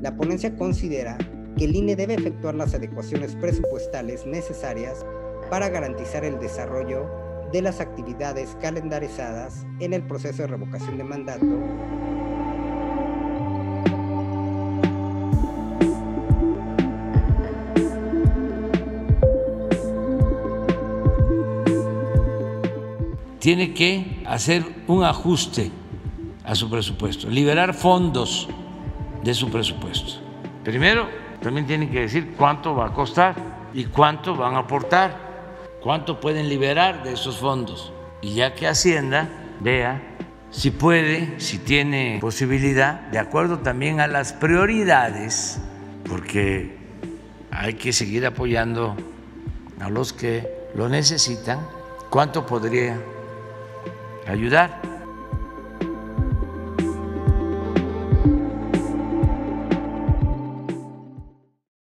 La ponencia considera que el INE debe efectuar las adecuaciones presupuestales necesarias para garantizar el desarrollo de las actividades calendarizadas en el proceso de revocación de mandato. Tiene que hacer un ajuste a su presupuesto, liberar fondos de su presupuesto. Primero, también tienen que decir cuánto va a costar y cuánto van a aportar, cuánto pueden liberar de esos fondos. Y ya que Hacienda vea si puede, si tiene posibilidad, de acuerdo también a las prioridades, porque hay que seguir apoyando a los que lo necesitan, cuánto podría ayudar.